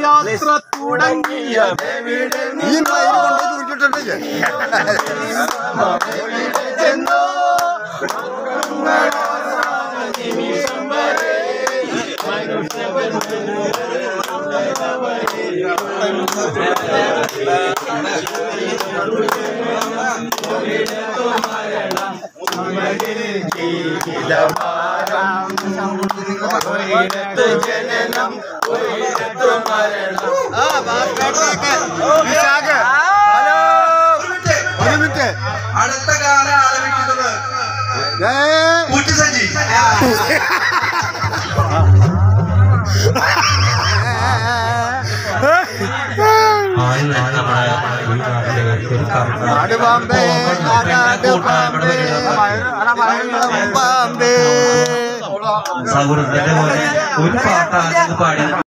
യാത്ര തുടങ്ങിയ ഈ മയിൽ കൊണ്ടുപോയി കുറിച്ചിട്ടില്ലേ ഹലോ ഒരു മിനിറ്റ് അടുത്ത ഗാനം ആലപിക്കുന്നത് ഏ കൂറ്റുസഞ്ചി കാട് പാമ്പേ കാട് പാമ്പേ പാമ്പേ സൗഹൃദത്തിന്റെ പോലെ ഒരു പാട്ടാണ് പാടി